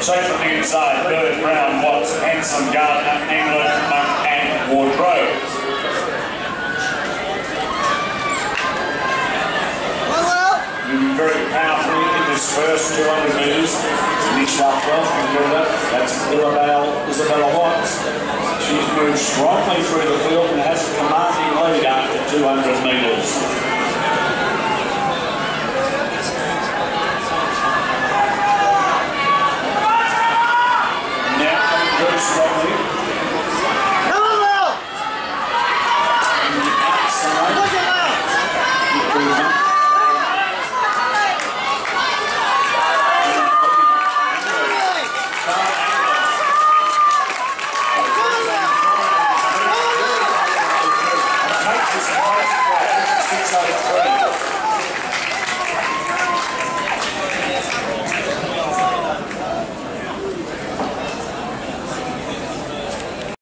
Straight from the inside, Bird, Brown, Watts, Hanssen, Gardner, Anglin, Monk and Wardrobe. Very powerfully in this first 200 metres. Niche Upwell, remember that's Isabel, Isabella Watts. She's moved strongly through the field and has a commanding lead after 200 metres. Very strongly.